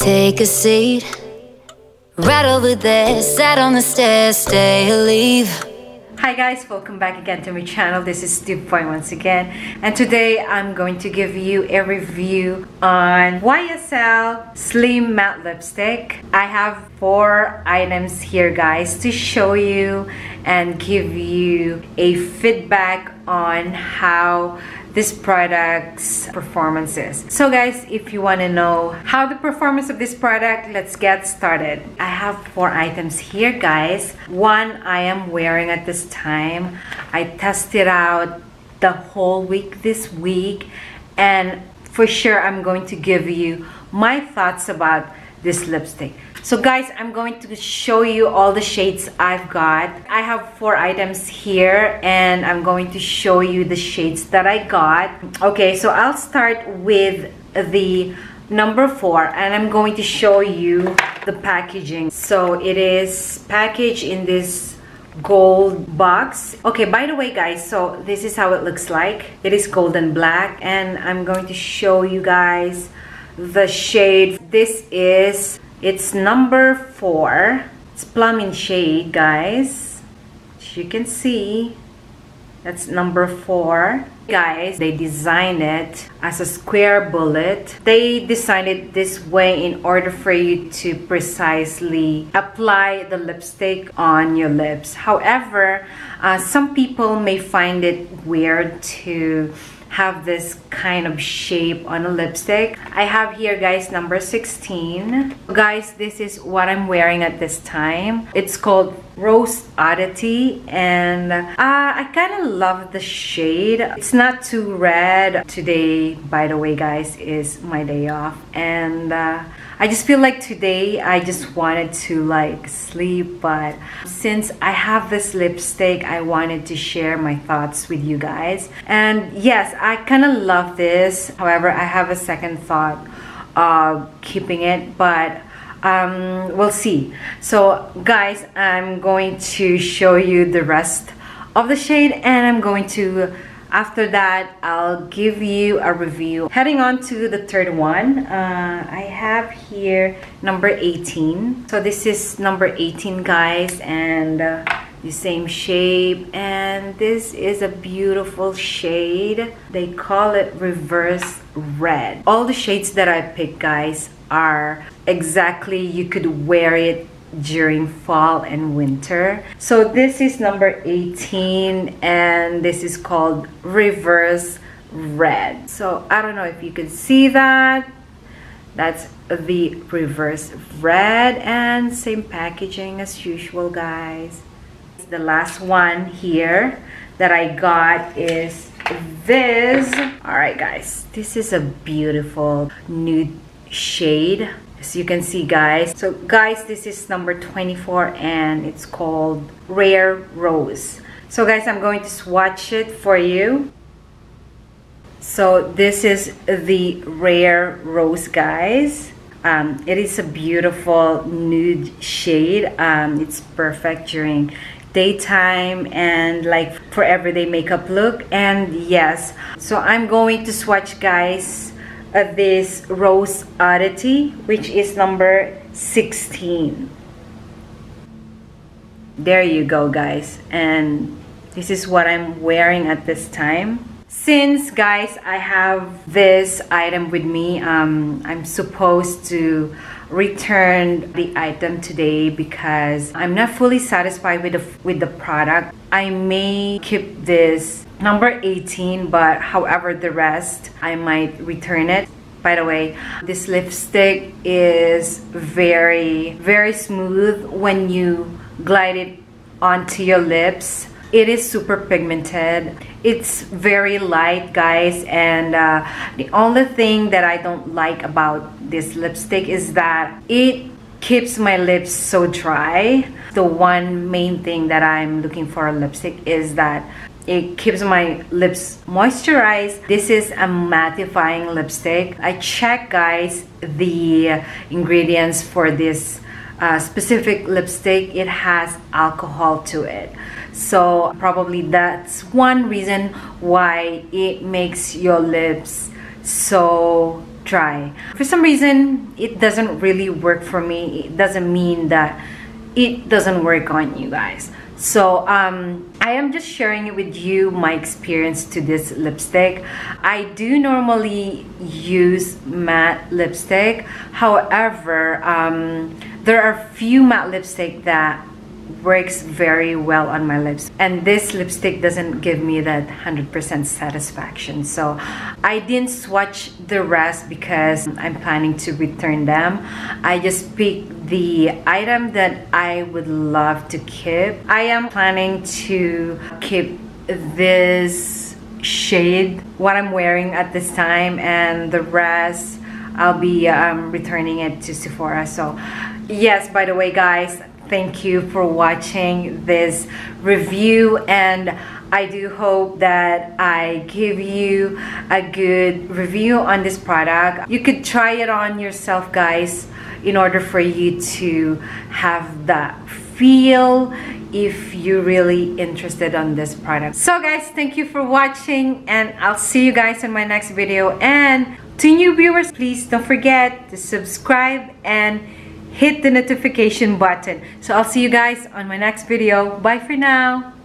Take a seat. Right over there, sat on the stairs, stay or leave. Hi guys, welcome back again to my channel. This is Steve Point once again. And today I'm going to give you a review on YSL Slim Matte Lipstick. I have four items here guys to show you and give you a feedback on how this product's performance is. So guys, if you want to know how the performance of this product, let's get started. I have four items here guys. One I am wearing at this time. I tested out the whole week this week and for sure I'm going to give you my thoughts about this lipstick. So guys, I'm going to show you all the shades I've got. I have four items here and I'm going to show you the shades that I got. Okay, so I'll start with the number four and I'm going to show you the packaging. So it is packaged in this gold box okay by the way guys so this is how it looks like it is golden black and I'm going to show you guys the shade this is it's number four. It's plum in shade, guys. As you can see, that's number four. Guys, they designed it as a square bullet. They designed it this way in order for you to precisely apply the lipstick on your lips. However, uh, some people may find it weird to have this kind of shape on a lipstick. I have here guys number 16. Guys, this is what I'm wearing at this time. It's called Rose Oddity and uh, I kind of love the shade. It's not too red. Today, by the way guys, is my day off and uh, I just feel like today I just wanted to like sleep but since I have this lipstick I wanted to share my thoughts with you guys and yes I kind of love this however I have a second thought of keeping it but um, we'll see. So guys I'm going to show you the rest of the shade and I'm going to after that I'll give you a review. Heading on to the third one uh, I have here number 18 so this is number 18 guys and uh, the same shape and this is a beautiful shade. They call it reverse red. All the shades that I picked guys are exactly you could wear it during fall and winter. So this is number 18 and this is called reverse red. So I don't know if you can see that. That's the reverse red and same packaging as usual guys. The last one here that I got is this. Alright guys, this is a beautiful nude shade as you can see guys. So guys this is number 24 and it's called rare rose. So guys i'm going to swatch it for you. So this is the rare rose guys. Um, it is a beautiful nude shade. Um, it's perfect during daytime and like for everyday makeup look. And yes so i'm going to swatch guys uh, this Rose Oddity, which is number 16. There you go, guys. And this is what I'm wearing at this time. Since, guys, I have this item with me, um, I'm supposed to return the item today because I'm not fully satisfied with the, with the product. I may keep this number 18 but however the rest I might return it. By the way this lipstick is very very smooth when you glide it onto your lips. It is super pigmented. It's very light guys and uh, the only thing that I don't like about this lipstick is that it keeps my lips so dry. The one main thing that I'm looking for a lipstick is that it keeps my lips moisturized. This is a mattifying lipstick. I check guys the ingredients for this uh, specific lipstick. It has alcohol to it. So probably that's one reason why it makes your lips so dry. For some reason, it doesn't really work for me. It doesn't mean that it doesn't work on you guys. So um, I am just sharing with you my experience to this lipstick. I do normally use matte lipstick. However, um, there are few matte lipstick that works very well on my lips and this lipstick doesn't give me that 100% satisfaction so I didn't swatch the rest because I'm planning to return them I just picked the item that I would love to keep. I am planning to keep this shade what I'm wearing at this time and the rest I'll be um, returning it to Sephora. So yes by the way guys thank you for watching this review and I do hope that I give you a good review on this product. You could try it on yourself guys in order for you to have that feel if you're really interested on this product. So guys, thank you for watching and I'll see you guys in my next video. And to new viewers, please don't forget to subscribe and hit the notification button. So I'll see you guys on my next video. Bye for now.